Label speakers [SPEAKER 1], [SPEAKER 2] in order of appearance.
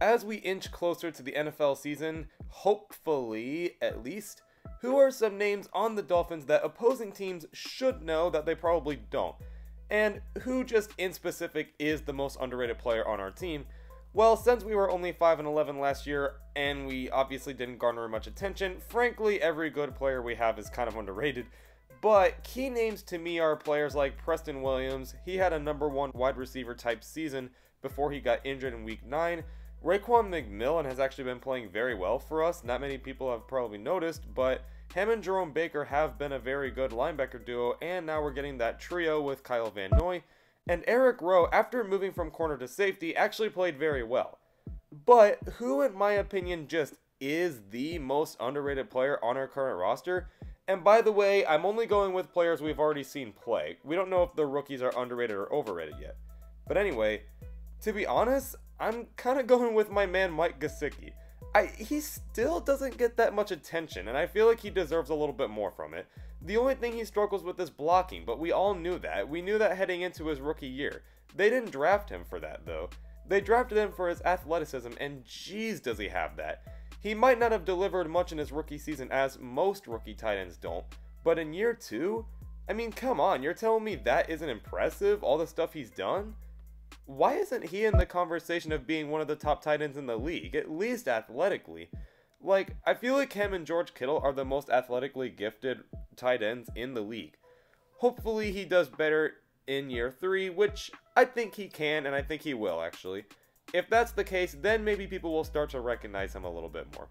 [SPEAKER 1] as we inch closer to the NFL season, hopefully at least, who are some names on the Dolphins that opposing teams should know that they probably don't? And who just in specific is the most underrated player on our team? Well, since we were only 5 and 11 last year and we obviously didn't garner much attention, frankly every good player we have is kind of underrated. But key names to me are players like Preston Williams. He had a number 1 wide receiver type season before he got injured in week 9. Raekwon McMillan has actually been playing very well for us. Not many people have probably noticed, but him and Jerome Baker have been a very good linebacker duo, and now we're getting that trio with Kyle Van Noy. And Eric Rowe, after moving from corner to safety, actually played very well. But who, in my opinion, just is the most underrated player on our current roster? And by the way, I'm only going with players we've already seen play. We don't know if the rookies are underrated or overrated yet. But anyway, to be honest, I'm kind of going with my man Mike Gesicki. I, he still doesn't get that much attention, and I feel like he deserves a little bit more from it. The only thing he struggles with is blocking, but we all knew that. We knew that heading into his rookie year. They didn't draft him for that, though. They drafted him for his athleticism, and jeez does he have that. He might not have delivered much in his rookie season as most rookie tight ends don't, but in year two, I mean, come on, you're telling me that isn't impressive, all the stuff he's done? Why isn't he in the conversation of being one of the top tight ends in the league, at least athletically? Like, I feel like him and George Kittle are the most athletically gifted tight ends in the league. Hopefully, he does better in year three, which I think he can, and I think he will, actually. If that's the case, then maybe people will start to recognize him a little bit more.